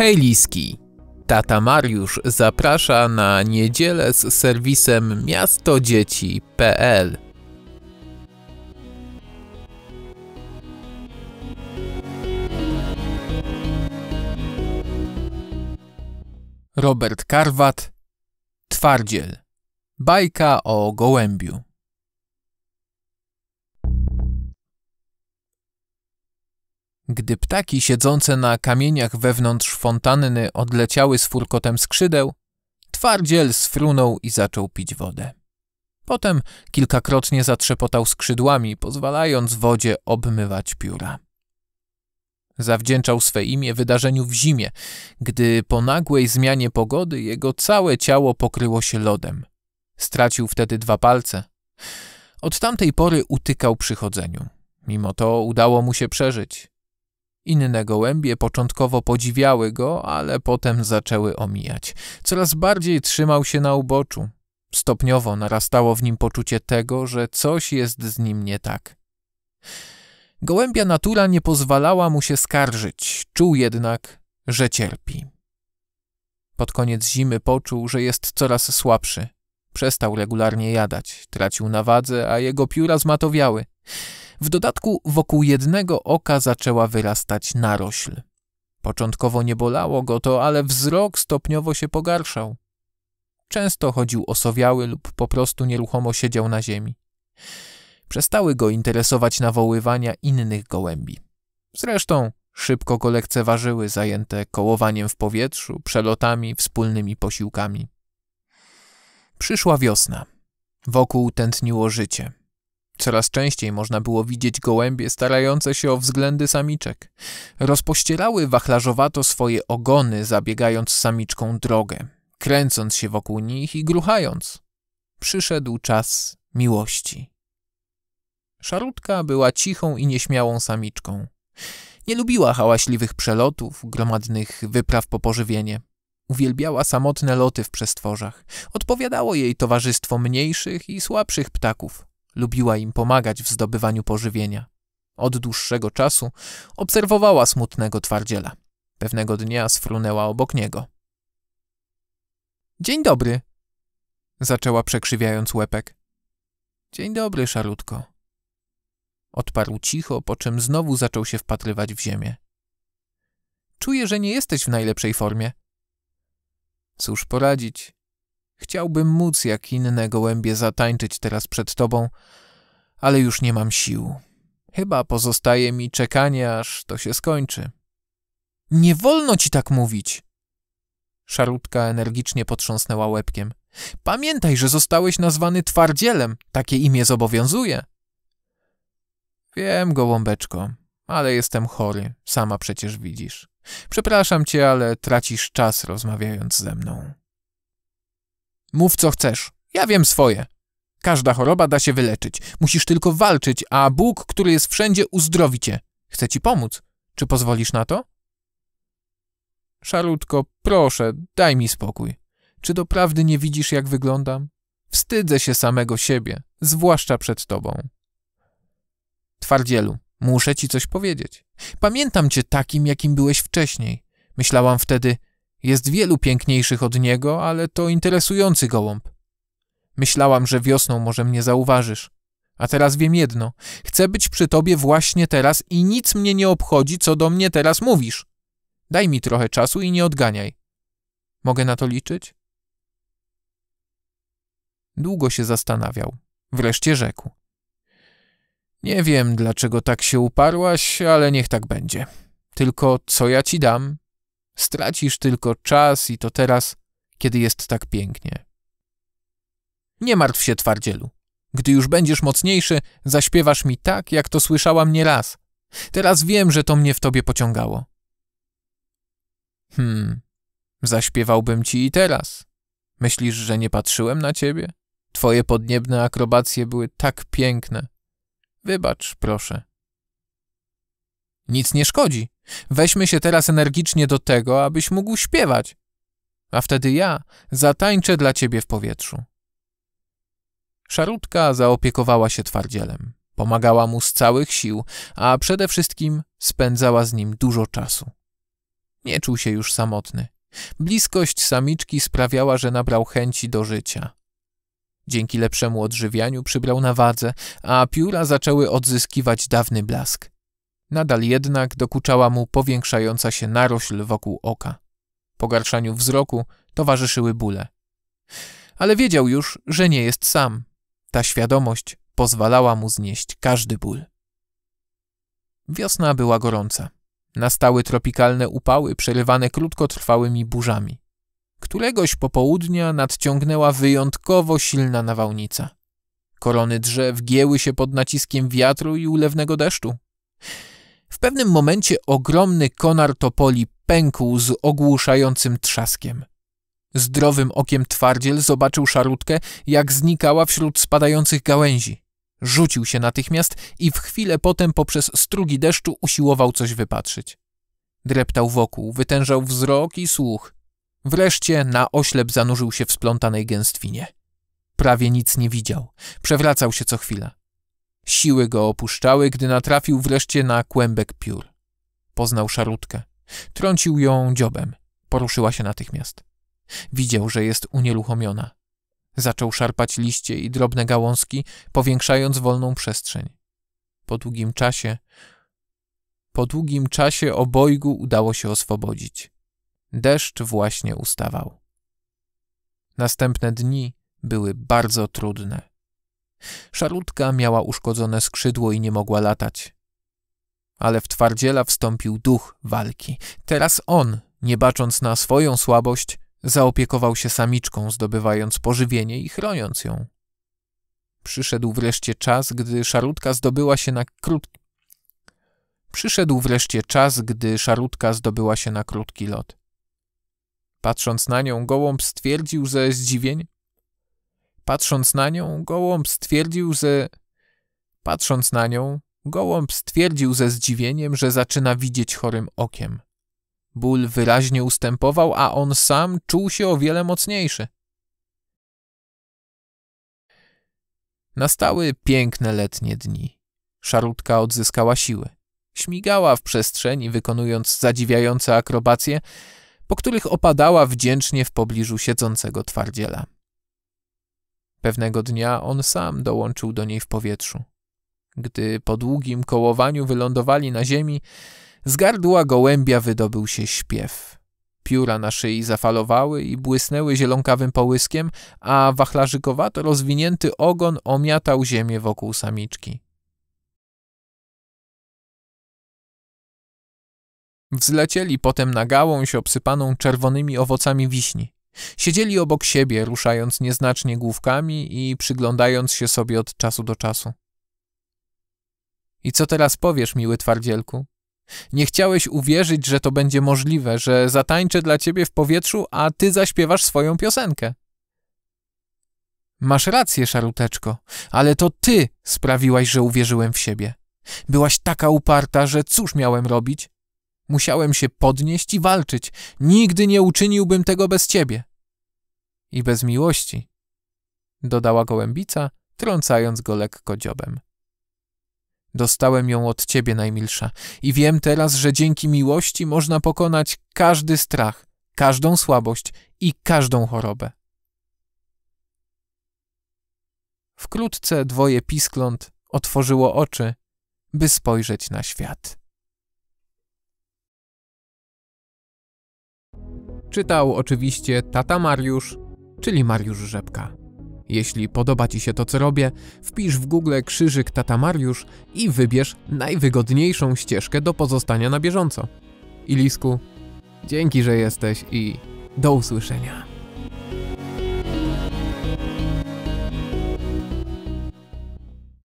Hej Liski! Tata Mariusz zaprasza na niedzielę z serwisem miastodzieci.pl Robert Karwat Twardziel. Bajka o gołębiu Gdy ptaki siedzące na kamieniach wewnątrz fontanny odleciały z furkotem skrzydeł, twardziel sfrunął i zaczął pić wodę. Potem kilkakrotnie zatrzepotał skrzydłami, pozwalając wodzie obmywać pióra. Zawdzięczał swe imię wydarzeniu w zimie, gdy po nagłej zmianie pogody jego całe ciało pokryło się lodem. Stracił wtedy dwa palce. Od tamtej pory utykał przy chodzeniu. Mimo to udało mu się przeżyć. Inne gołębie początkowo podziwiały go, ale potem zaczęły omijać. Coraz bardziej trzymał się na uboczu. Stopniowo narastało w nim poczucie tego, że coś jest z nim nie tak. Gołębia natura nie pozwalała mu się skarżyć, czuł jednak, że cierpi. Pod koniec zimy poczuł, że jest coraz słabszy. Przestał regularnie jadać, tracił na wadze, a jego pióra zmatowiały. W dodatku wokół jednego oka zaczęła wyrastać narośl. Początkowo nie bolało go to, ale wzrok stopniowo się pogarszał. Często chodził osowiały lub po prostu nieruchomo siedział na ziemi. Przestały go interesować nawoływania innych gołębi. Zresztą szybko go lekceważyły, zajęte kołowaniem w powietrzu, przelotami, wspólnymi posiłkami. Przyszła wiosna. Wokół tętniło życie. Coraz częściej można było widzieć gołębie starające się o względy samiczek. Rozpościerały wachlarzowato swoje ogony, zabiegając samiczką drogę, kręcąc się wokół nich i gruchając. Przyszedł czas miłości. Szarutka była cichą i nieśmiałą samiczką. Nie lubiła hałaśliwych przelotów, gromadnych wypraw po pożywienie. Uwielbiała samotne loty w przestworzach. Odpowiadało jej towarzystwo mniejszych i słabszych ptaków. Lubiła im pomagać w zdobywaniu pożywienia. Od dłuższego czasu obserwowała smutnego twardziela. Pewnego dnia sfrunęła obok niego. Dzień dobry, zaczęła przekrzywiając łepek. Dzień dobry, szarutko. Odparł cicho, po czym znowu zaczął się wpatrywać w ziemię. Czuję, że nie jesteś w najlepszej formie. Cóż poradzić? Chciałbym móc jak inne gołębie zatańczyć teraz przed tobą, ale już nie mam sił. Chyba pozostaje mi czekanie, aż to się skończy. Nie wolno ci tak mówić! Szarutka energicznie potrząsnęła łebkiem. Pamiętaj, że zostałeś nazwany twardzielem. Takie imię zobowiązuje. Wiem, gołąbeczko, ale jestem chory. Sama przecież widzisz. Przepraszam cię, ale tracisz czas rozmawiając ze mną. Mów co chcesz. Ja wiem swoje. Każda choroba da się wyleczyć. Musisz tylko walczyć, a Bóg, który jest wszędzie, uzdrowi cię. Chce ci pomóc. Czy pozwolisz na to? Szarutko, proszę, daj mi spokój. Czy doprawdy nie widzisz, jak wyglądam? Wstydzę się samego siebie, zwłaszcza przed tobą. Twardzielu, muszę ci coś powiedzieć. Pamiętam cię takim, jakim byłeś wcześniej. Myślałam wtedy, jest wielu piękniejszych od niego, ale to interesujący gołąb. Myślałam, że wiosną może mnie zauważysz. A teraz wiem jedno. Chcę być przy tobie właśnie teraz i nic mnie nie obchodzi, co do mnie teraz mówisz. Daj mi trochę czasu i nie odganiaj. Mogę na to liczyć? Długo się zastanawiał. Wreszcie rzekł. Nie wiem, dlaczego tak się uparłaś, ale niech tak będzie. Tylko co ja ci dam, Stracisz tylko czas i to teraz, kiedy jest tak pięknie. Nie martw się, twardzielu. Gdy już będziesz mocniejszy, zaśpiewasz mi tak, jak to słyszałam nieraz. Teraz wiem, że to mnie w tobie pociągało. Hmm, zaśpiewałbym ci i teraz. Myślisz, że nie patrzyłem na ciebie? Twoje podniebne akrobacje były tak piękne. Wybacz, proszę. Nic nie szkodzi. Weźmy się teraz energicznie do tego, abyś mógł śpiewać. A wtedy ja zatańczę dla ciebie w powietrzu. Szarutka zaopiekowała się twardzielem. Pomagała mu z całych sił, a przede wszystkim spędzała z nim dużo czasu. Nie czuł się już samotny. Bliskość samiczki sprawiała, że nabrał chęci do życia. Dzięki lepszemu odżywianiu przybrał na wadze, a pióra zaczęły odzyskiwać dawny blask. Nadal jednak dokuczała mu powiększająca się narośl wokół oka. Pogarszaniu wzroku towarzyszyły bóle. Ale wiedział już, że nie jest sam. Ta świadomość pozwalała mu znieść każdy ból. Wiosna była gorąca. Nastały tropikalne upały przerywane krótkotrwałymi burzami. Któregoś popołudnia nadciągnęła wyjątkowo silna nawałnica. Korony drzew gięły się pod naciskiem wiatru i ulewnego deszczu. W pewnym momencie ogromny konar topoli pękł z ogłuszającym trzaskiem. Zdrowym okiem twardziel zobaczył szarutkę, jak znikała wśród spadających gałęzi. Rzucił się natychmiast i w chwilę potem poprzez strugi deszczu usiłował coś wypatrzyć. Dreptał wokół, wytężał wzrok i słuch. Wreszcie na oślep zanurzył się w splątanej gęstwinie. Prawie nic nie widział. Przewracał się co chwila. Siły go opuszczały, gdy natrafił wreszcie na kłębek piór. Poznał szarutkę. Trącił ją dziobem. Poruszyła się natychmiast. Widział, że jest unieruchomiona. Zaczął szarpać liście i drobne gałązki, powiększając wolną przestrzeń. Po długim czasie, po długim czasie obojgu udało się oswobodzić. Deszcz właśnie ustawał. Następne dni były bardzo trudne. Szarutka miała uszkodzone skrzydło i nie mogła latać. Ale w twardziela wstąpił duch walki. Teraz on, nie bacząc na swoją słabość, zaopiekował się samiczką, zdobywając pożywienie i chroniąc ją. Przyszedł wreszcie czas, gdy szarutka zdobyła się na krótki... Przyszedł wreszcie czas, gdy szarutka zdobyła się na krótki lot. Patrząc na nią, gołąb stwierdził ze zdziwień. Patrząc na nią, gołąb stwierdził, że... Patrząc na nią, gołąb stwierdził ze zdziwieniem, że zaczyna widzieć chorym okiem. Ból wyraźnie ustępował, a on sam czuł się o wiele mocniejszy. Nastały piękne letnie dni. Szarutka odzyskała siły. Śmigała w przestrzeni, wykonując zadziwiające akrobacje, po których opadała wdzięcznie w pobliżu siedzącego twardziela. Pewnego dnia on sam dołączył do niej w powietrzu. Gdy po długim kołowaniu wylądowali na ziemi, z gardła gołębia wydobył się śpiew. Pióra na szyi zafalowały i błysnęły zielonkawym połyskiem, a wachlarzykowato rozwinięty ogon omiatał ziemię wokół samiczki. Wzlecieli potem na gałąź obsypaną czerwonymi owocami wiśni. Siedzieli obok siebie, ruszając nieznacznie główkami i przyglądając się sobie od czasu do czasu. I co teraz powiesz, miły twardzielku? Nie chciałeś uwierzyć, że to będzie możliwe, że zatańczę dla ciebie w powietrzu, a ty zaśpiewasz swoją piosenkę. Masz rację, szaruteczko, ale to ty sprawiłaś, że uwierzyłem w siebie. Byłaś taka uparta, że cóż miałem robić? Musiałem się podnieść i walczyć. Nigdy nie uczyniłbym tego bez ciebie. I bez miłości, dodała gołębica, trącając go lekko dziobem. Dostałem ją od ciebie, najmilsza, i wiem teraz, że dzięki miłości można pokonać każdy strach, każdą słabość i każdą chorobę. Wkrótce dwoje piskląt otworzyło oczy, by spojrzeć na świat. Czytał oczywiście tata Mariusz, czyli Mariusz Rzepka. Jeśli podoba Ci się to, co robię, wpisz w Google krzyżyk Tata Mariusz i wybierz najwygodniejszą ścieżkę do pozostania na bieżąco. Ilisku, dzięki, że jesteś i do usłyszenia.